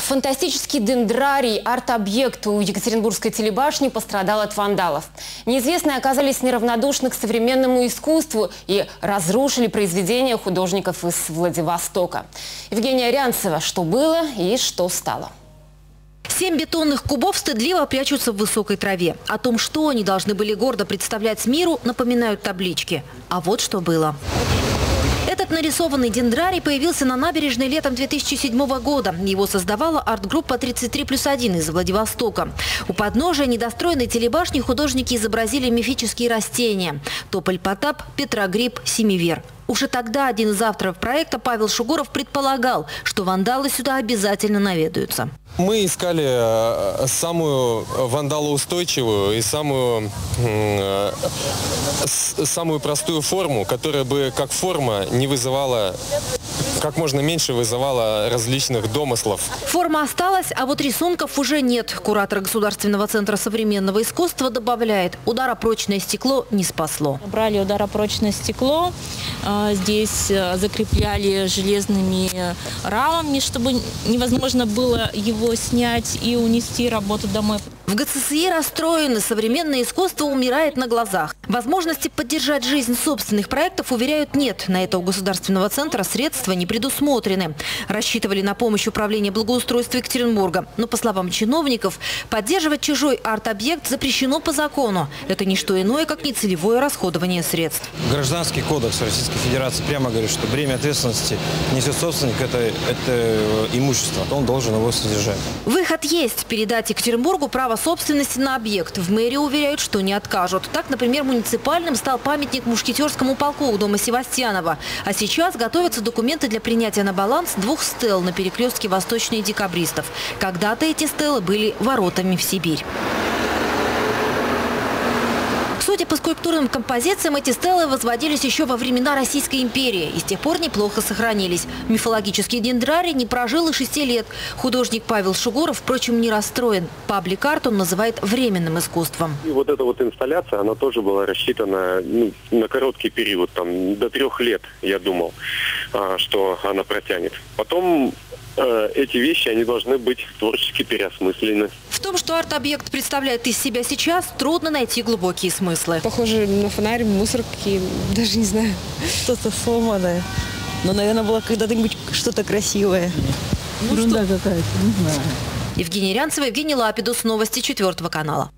Фантастический дендрарий, арт-объект у Екатеринбургской телебашни пострадал от вандалов. Неизвестные оказались неравнодушны к современному искусству и разрушили произведения художников из Владивостока. Евгения Рянцева, что было и что стало. Семь бетонных кубов стыдливо прячутся в высокой траве. О том, что они должны были гордо представлять миру, напоминают таблички. А вот что было. Нарисованный дендрарий появился на набережной летом 2007 года. Его создавала арт-группа 33 плюс 1 из Владивостока. У подножия недостроенной телебашни художники изобразили мифические растения. Тополь Потап, Петрогриб, Семивер. Уже тогда один из авторов проекта, Павел Шугуров, предполагал, что вандалы сюда обязательно наведаются. Мы искали э, самую вандалоустойчивую и самую, э, самую простую форму, которая бы как форма не вызывала как можно меньше вызывала различных домыслов. Форма осталась, а вот рисунков уже нет. Куратор Государственного центра современного искусства добавляет, ударопрочное стекло не спасло. Брали ударопрочное стекло, а, здесь э, закрепляли железными рамами, чтобы невозможно было его снять и унести работу домой. В ГЦСИ расстроены, современное искусство умирает на глазах. Возможности поддержать жизнь собственных проектов, уверяют, нет. На это у Государственного центра средства не предусмотрены. Рассчитывали на помощь Управления благоустройства Екатеринбурга. Но, по словам чиновников, поддерживать чужой арт-объект запрещено по закону. Это не что иное, как нецелевое расходование средств. Гражданский кодекс Российской Федерации прямо говорит, что бремя ответственности несет собственник, это, это имущество. Он должен его содержать. Выход есть. Передать Екатеринбургу право собственности на объект. В мэрии уверяют, что не откажут. Так, например, муниципальным стал памятник мушкетерскому полку у дома Севастьянова. А сейчас готовятся документы для принятия на баланс двух стел на перекрестке Восточной декабристов. Когда-то эти стелы были воротами в Сибирь. Судя по скульптурным композициям, эти стелы возводились еще во времена Российской империи и с тех пор неплохо сохранились. Мифологический дендрарий не прожил и шести лет. Художник Павел Шугуров, впрочем, не расстроен. Паблик-арт он называет временным искусством. И вот эта вот инсталляция, она тоже была рассчитана ну, на короткий период, там, до трех лет, я думал, а, что она протянет. Потом э, эти вещи, они должны быть творчески переосмыслены. В том, что арт-объект представляет из себя сейчас, трудно найти глубокие смыслы. Похоже на фонарь, мусорки, даже не знаю. Что-то сломанное. Но, наверное, было когда-нибудь что-то красивое. Ну, Ерунда что... какая-то, не знаю. Евгения Рянцева, Евгений Лапидус. Новости четвертого канала.